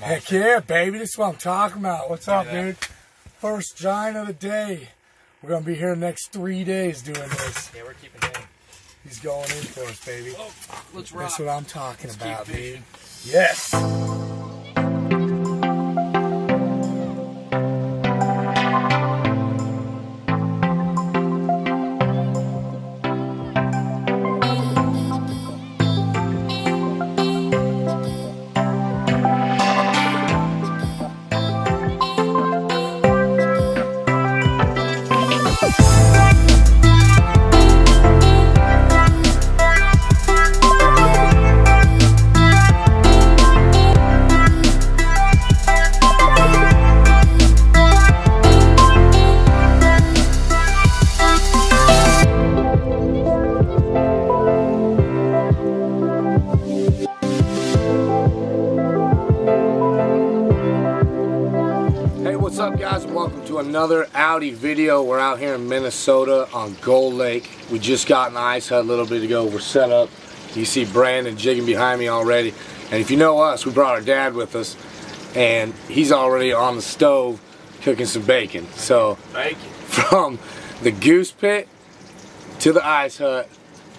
Heck yeah, baby. This is what I'm talking about. What's up, dude? First giant of the day. We're going to be here the next three days doing this. Yeah, we're keeping game. He's going in for us, baby. Oh, let's rock. That's what I'm talking Let's about, dude. Yes. Another Outy video. We're out here in Minnesota on Gull Lake. We just got the ice hut a little bit ago. We're set up. You see Brandon jigging behind me already. And if you know us, we brought our dad with us, and he's already on the stove cooking some bacon. So Bacon. from the goose pit to the ice hut,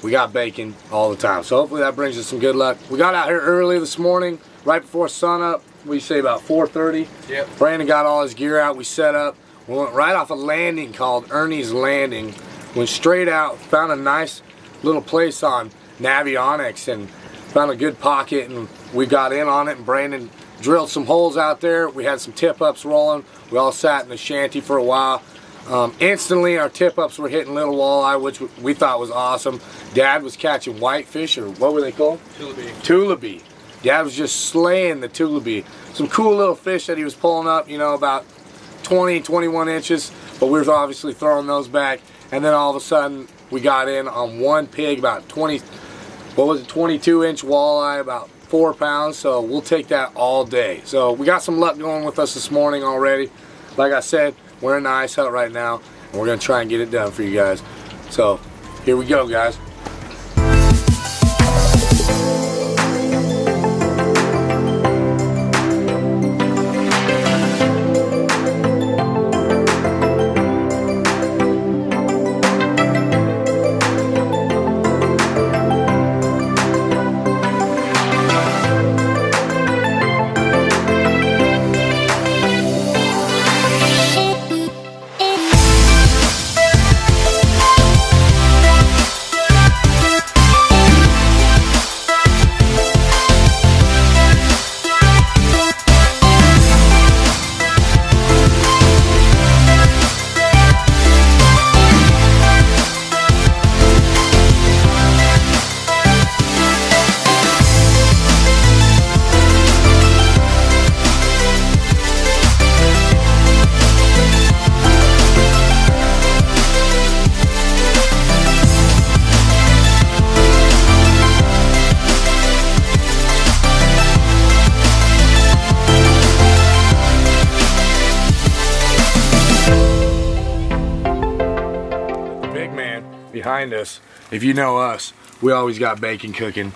we got bacon all the time. So hopefully that brings us some good luck. We got out here early this morning, right before sunup. We say about 4:30. Yep. Brandon got all his gear out. We set up. We went right off a landing called Ernie's Landing. Went straight out. Found a nice little place on Navionics and found a good pocket. And we got in on it. And Brandon drilled some holes out there. We had some tip ups rolling. We all sat in the shanty for a while. Um, instantly, our tip ups were hitting little walleye, which we thought was awesome. Dad was catching whitefish, or what were they called? Tullibee. Tullibee. Dad was just slaying the Tullibee. Some cool little fish that he was pulling up, you know, about 20, 21 inches, but we were obviously throwing those back. And then all of a sudden, we got in on one pig, about 20, what was it, 22 inch walleye, about four pounds. So we'll take that all day. So we got some luck going with us this morning already. Like I said, we're in the ice hut right now, and we're gonna try and get it done for you guys. So here we go, guys. Behind us, if you know us, we always got bacon cooking.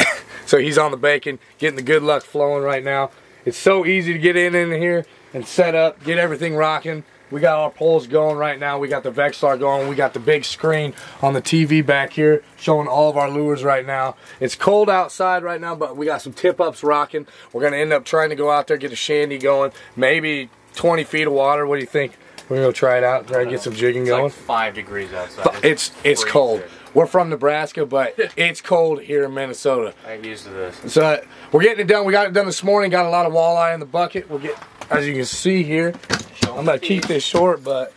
so he's on the bacon, getting the good luck flowing right now. It's so easy to get in in here and set up, get everything rocking. We got our poles going right now. We got the Vexilar going. We got the big screen on the TV back here showing all of our lures right now. It's cold outside right now, but we got some tip ups rocking. We're going to end up trying to go out there, get a shanty going. Maybe 20 feet of water. What do you think? We're going to go try it out, try to get some jigging It's going. like five degrees outside. It's it's freezing. cold. We're from Nebraska, but it's cold here in Minnesota. I get used to this. So uh, we're getting it done. We got it done this morning. Got a lot of walleye in the bucket. We'll get, as you can see here. I'm gonna keep this short, but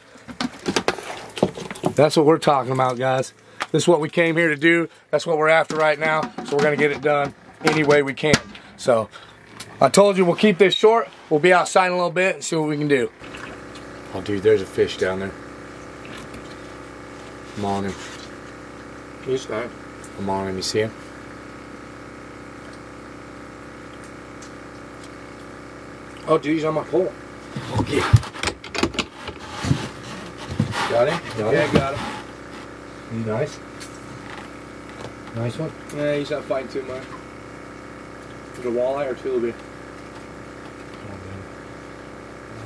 that's what we're talking about, guys. This is what we came here to do. That's what we're after right now. So we're gonna get it done any way we can. So I told you we'll keep this short. We'll be outside in a little bit and see what we can do. Oh, dude, there's a fish down there. I'm on him. He's fine. I'm on him. You see him? Oh, dude, he's on my pole. Okay. Got him? Got Yeah, him? got him. Nice. Nice one. Yeah, he's not fighting too much. Is it a walleye or tullibee?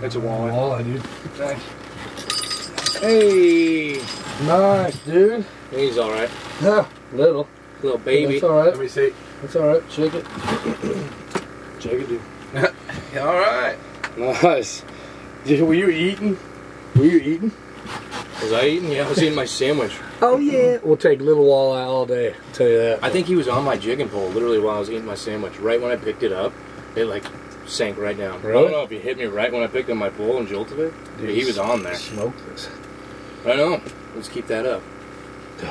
It's a walleye. Walleye, dude. Hey, nice, dude. He's all right. Huh, little. Little baby. That's all right. Let me see. That's all right. Shake it. Shake it, dude. all right. Nice. Dude, were you eating? Were you eating? Was I eating? Yeah, I was eating my sandwich. Oh yeah. We'll take little walleye all day. I'll tell you that. I think he was on my jigging pole literally while I was eating my sandwich. Right when I picked it up, it like sank right down. I don't know if he hit me right when I picked up my pole and jolted it. but he was on there. Smoke this. I know. Let's keep that up.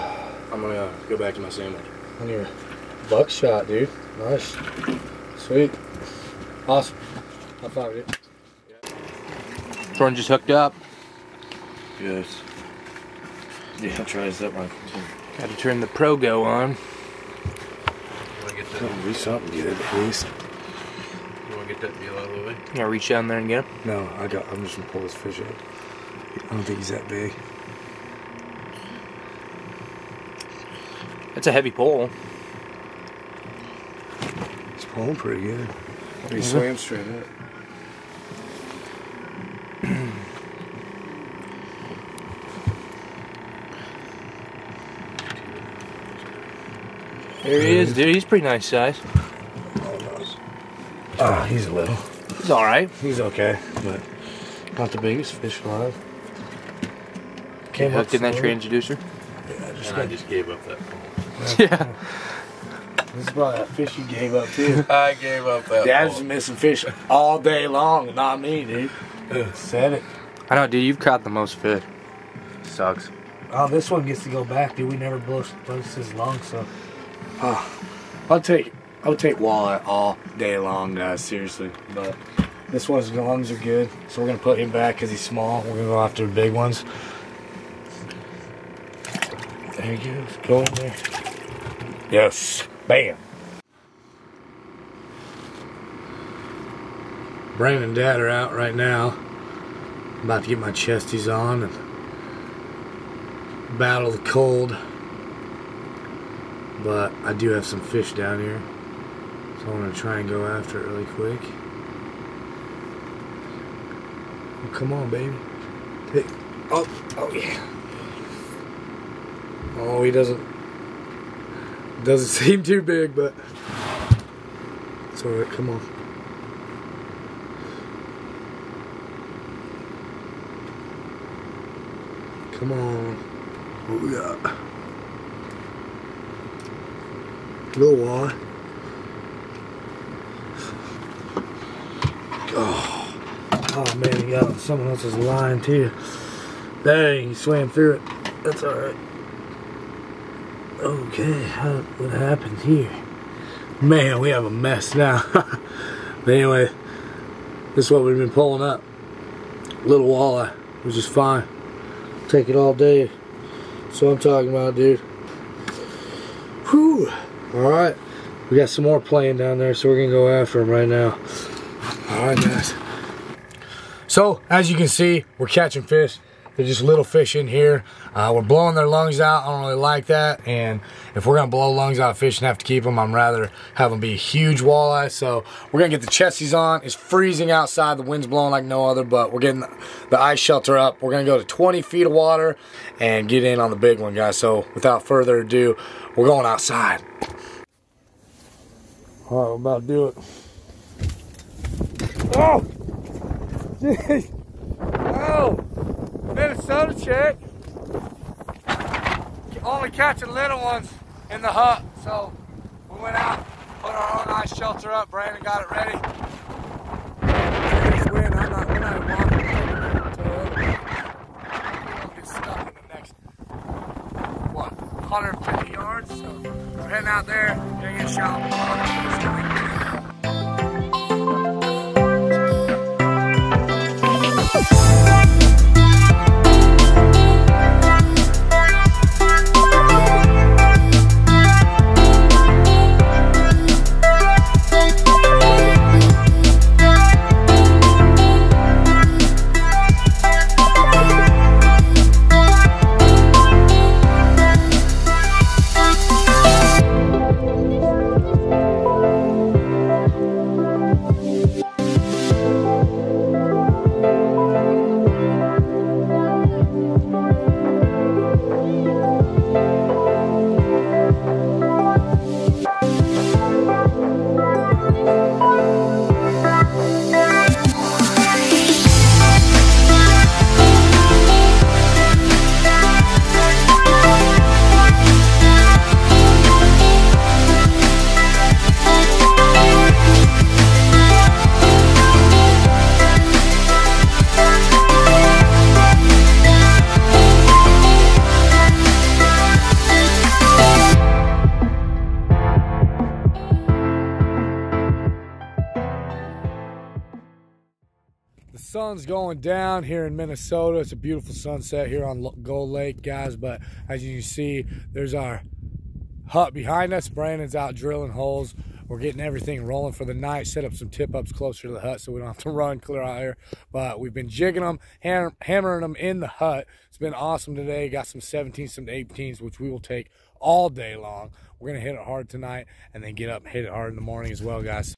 I'm gonna uh, go back to my sandwich. On your buckshot, dude. Nice. Sweet. Awesome. High five, dude. Tron just hooked up. Yes. Yeah, try this up, Michael. Got to turn the Pro Go on. Gotta be something good at least. You want to get that deal out of the way? You gotta reach down there and get him. No, I got. I'm just gonna pull this fish out. I don't think he's that big. It's a heavy pole. He's pulling pretty good. He Mhm. swam straight up. There he is, dude. He's pretty nice size. Ah, he's a little. He's all right. He's okay, but not the biggest fish alive. Came hooked in that slowly. transducer. Yeah, just And I just gave up that pole. yeah. this is probably that fish you gave up too. I gave up that Dad's pole. missing fish all day long, not me, dude. Said it. I know, dude. You've caught the most fish. Sucks. Oh, this one gets to go back, dude. We never boast, boast his lungs, so. Oh, I'll take I'll take walleye all day long, guys. Seriously, but this one's lungs are good, so we're gonna put him back because he's small. We're gonna go after the big ones. There he goes. Go in there. Yes. Bam. Brandon and Dad are out right now. I'm about to get my chesties on and battle the cold. But I do have some fish down here. So I'm gonna try and go after it really quick. Oh, come on, baby. Hey. Oh, oh yeah. Oh, he doesn't doesn't seem too big, but it's alright, come on. Come on. We got? Little walleye. Oh. oh man, he got on someone else's line too. Dang, he swam through it. That's alright. Okay, how, what happened here? Man, we have a mess now. but anyway, this is what we've been pulling up. Little walleye, which is fine. Take it all day. What I'm talking about, dude. Whew. Alright. We got some more playing down there, so we're going to go after them right now. Alright, guys. So, as you can see, we're catching fish. They're just little fish in here. Uh, we're blowing their lungs out. I don't really like that. And if we're to blow lungs out fish and have to keep them, I'd rather have them be a huge walleye. So we're to get the chesties on. It's freezing outside. The wind's blowing like no other, but we're getting the ice shelter up. We're to go to 20 feet of water and get in on the big one, guys. So without further ado, we're going outside. All right, we're about to do it. Oh! Jeez! Oh! Minnesota chick. Only catching little ones in the hut. So we went out, put our own ice shelter up. Brandon got it ready. It's wind. I'm not, we're not stuck in the next, what, 150 yards? So we're heading out there. Gonna get shot sun's going down here in Minnesota. It's a beautiful sunset here on Gull Lake, guys. But as you see, there's our hut behind us. Brandon's out drilling holes. We're getting everything rolling for the night. Set up some tip ups closer to the hut so we don't have to run clear out here. But we've been jigging them, ham hammering them in the hut. It's been awesome today. Got some 17s, some 18s, which we will take all day long. We're going to hit it hard tonight and then get up and hit it hard in the morning as well, guys.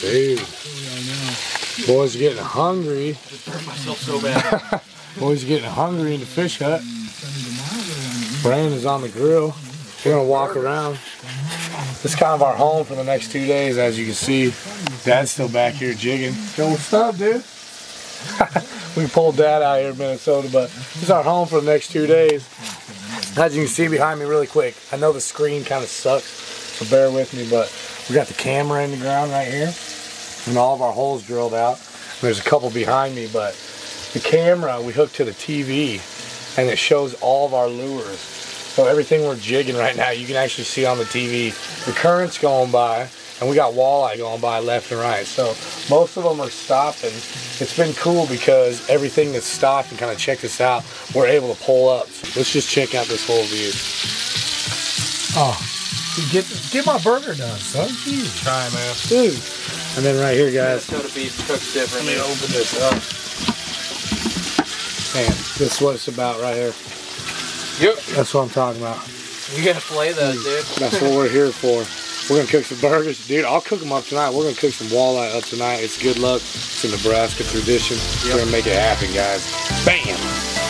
Dude. Boys are getting hungry. so. Boys are getting hungry in the fish hut. Brandon's on the grill. We're gonna walk around. This is kind of our home for the next two days, as you can see. Dad's still back here jigging. Yo, what's up, dude? we pulled Dad out here in Minnesota, but this is our home for the next two days. As you can see behind me really quick, I know the screen kind of sucks, so bear with me, but we got the camera in the ground right here, and all of our holes drilled out. There's a couple behind me, but the camera we hooked to the TV, and it shows all of our lures. So everything we're jigging right now, you can actually see on the TV. The current's going by, and we got walleye going by left and right. So most of them are stopping. It's been cool because everything that's stopped and kind of check this out, we're able to pull up. Let's just check out this whole view. Oh, get get my burger done, son. Jeez. Try, man. Dude. And then right here, guys. Minnesota beef cooks different. Let me open this up. Man, this is what it's about right here. Yep. That's what I'm talking about. You gotta play those, mm. dude. That's what we're here for. We're gonna cook some burgers, dude. I'll cook them up tonight. We're gonna cook some walleye up tonight. It's good luck. It's a Nebraska tradition. We're gonna make it happen, guys. Bam!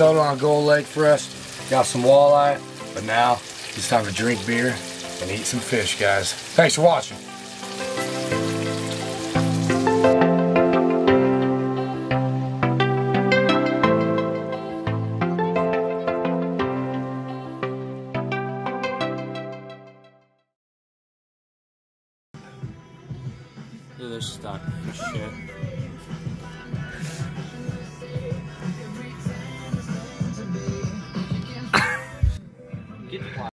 Minnesota on Gull Lake for us. Got some walleye, but now it's time to drink beer and eat some fish, guys. Thanks for watching. This stock shit.